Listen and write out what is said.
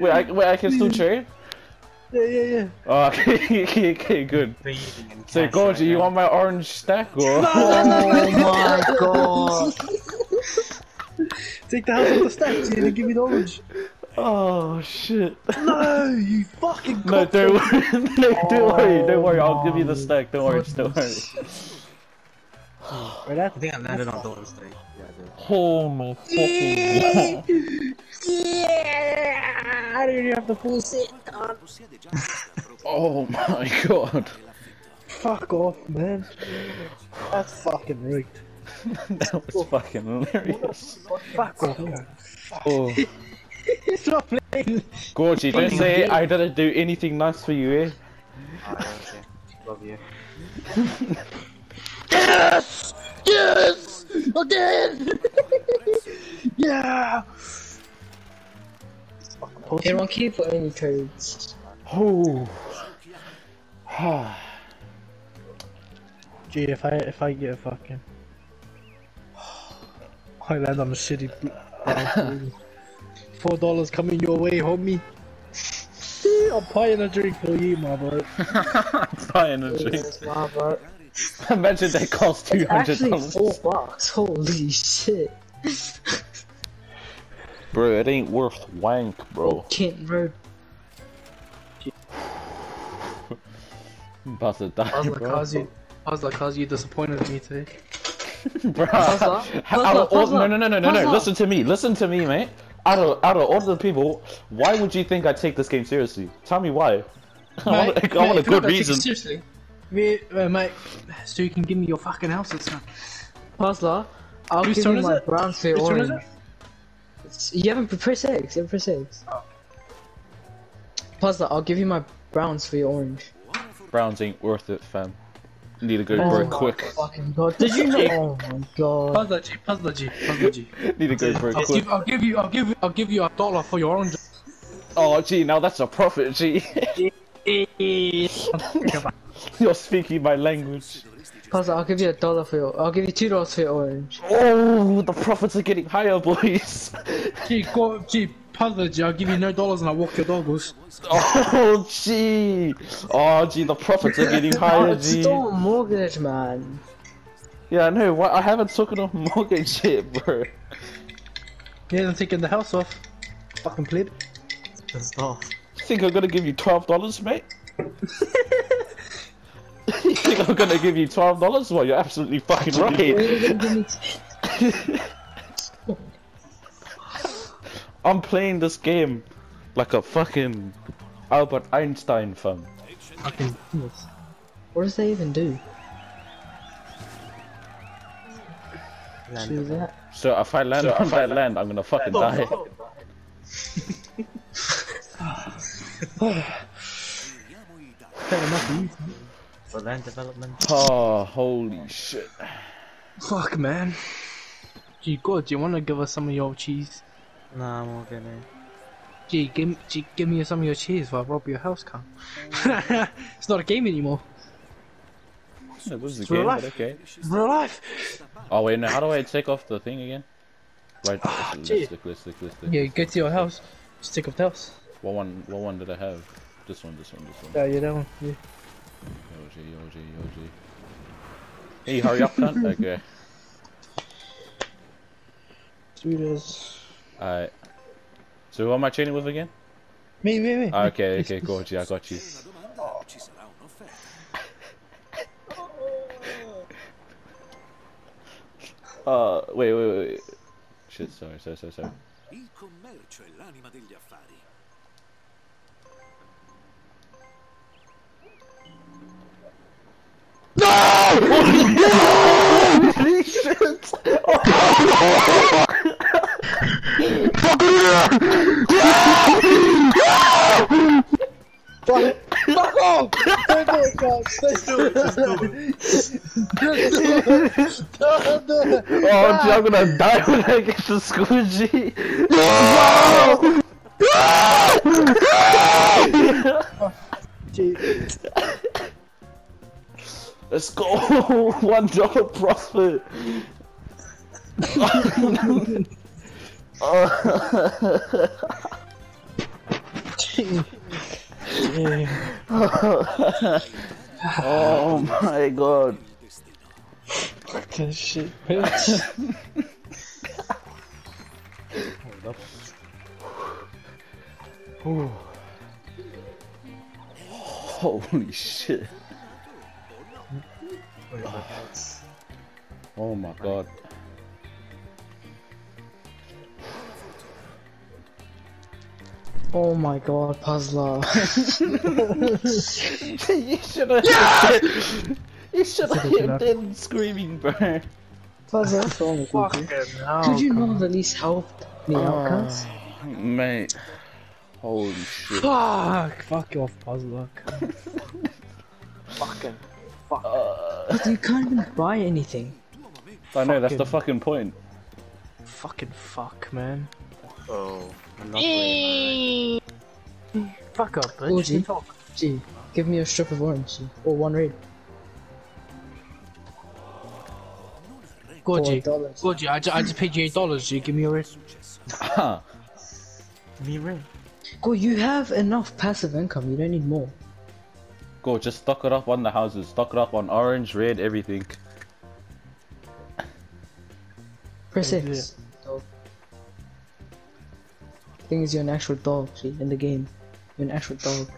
Wait, I, wait, I can still trade? Yeah, yeah, yeah. Oh, okay, okay, okay, good. Bleeding in So, cash Gorgie, you want my orange stack or? No, no, no, Oh my god! Take the house off the stack, G, and give me the orange. Oh shit! No, you fucking No, don't worry. No, don't worry. Don't worry. I'll give you the Oh, stack. Don't worry. Don't worry. Right, that's I think I landed on Dawn State. Yeah, Oh my fucking god! Yeah! I didn't even have the full set. Oh my god! Fuck off, man. That's fucking rigged. That was fucking hilarious. Fuck off. Oh, Stop playing. Gorgie, don't say I didn't do anything nice for you, eh? Alright, okay. Love you. Yes! Yes! Again! yeah! Hey, don't keep for any trades. Oh. Gee, if I if I get a fucking, I land on a shitty blue. Four dollars coming your way, homie. I'm buying a drink for you, my boy. Buying a drink. It's my bro. Imagine they cost two hundred Actually, dollars. four bucks. Holy shit. Bro, it ain't worth wank, bro. Kent Road. I'm about to die, I was like, bro. how's you? I was like, how's you disappointed in me today? Bro, Puzzler, out all, puzzler, no, no, no, no, no, no. Listen to me. Listen to me, mate. Out of out of all the people, why would you think I take this game seriously? Tell me why. I want, I want a good reason. Seriously, mate, uh, mate, so you can give me your fucking house this time. Puzzler, I'll Whose give you my it? brown for your Whose turn is orange. It's- You haven't pressed six. You haven't pressed six. Oh. Puzzler, I'll give you my browns for your orange. Browns ain't worth it, fam. Need to go Oh for it my quick. Fucking god. Did you know? Oh my god. Puzzler G, Puzzler G, Puzzler G. Need to go for it I'll quick. give, I'll give you, I'll give you, I'll give you a dollar for your orange. Oh, gee, now that's a profit, gee. You're speaking my language. Puzzler, I'll give you a dollar for your. I'll give you two dollars for your orange. Oh, the profits are getting higher, boys. G, go, G, Puzzler I'll give you no dollars and I'll walk your doggos. Oh, gee. Oh, gee, the profits are getting higher, it's gee. still a mortgage, man. Yeah, I know. What? I haven't taken off mortgage yet, bro. He hasn't taken the house off. Fucking pleb. Pissed off. You think I'm gonna give you twelve dollars, mate? You think I'm gonna give you twelve dollars? Well, you're absolutely fucking right. You're gonna give me I'm playing this game like a fucking Albert Einstein fam. Fucking What does they even do? Land Do that? So if I land on that land, I'm gonna fucking die. Ah. fair enough for land development. Oh, holy shit. Fuck, man. Gee, God, do you want to give us some of your cheese? Nah, I'm okay, man. Gee, give, gee, give me some of your cheese while I rob your house, cunt. it's not a game anymore. Yeah, this is a It's real game, life. but okay. It's real life. Oh wait, no, how do I take off the thing again? Right, ah, let's gee. look, let's look, let's look. Yeah, go to your house. Stick take off the house. What one, what one did I have? This one, this one, this one. Yeah, yeah, that one. Yeah. OG, OG, OG. Hey, hurry up, cunt. Okay. Sweet as. Alright. So who am I training with again? Me, me, me. Ah, Okay, okay, Gorgie, I got you. Uh, wait, wait, wait, wait. Shit, sorry, sorry, sorry, sorry. Il commercio è l'anima degli affari. Fuck do it. Just do it. Oh, gee, I'm gonna die when I get to school, G. Gee, Let's go! One dollar profit! Oh my god. Fuck that shit, bitch. Hold up. Holy shit. Oh my god. Oh Oh my god, puzzler. you should have hit You should have hit them screaming, bro. puzzler, what's wrong with you? Fucking hell. Could you not have at least helped me ah, out, cuz? Mate. Holy shit. Fuck! Fuck you off, puzzler. Fucking. Fuck. Uh. But you can't even buy anything. I know, that's the Fucking- fucking point. Fucking fuck, man. Oh, Monopoly. Fuck up, bitch. Orgy. You talk. Gee, give me a strip of orange. G. Or oh, one red. Gorgie. $4. I, ju- I just paid you eight dollars. You give me a red. Huh. Me ring. Go, you have enough passive income. You don't need more. Go, just stock it up on the houses. Stock it up on orange, red, everything. Press X. Thing is, you're an actual dog. See, in the game, you're an actual dog.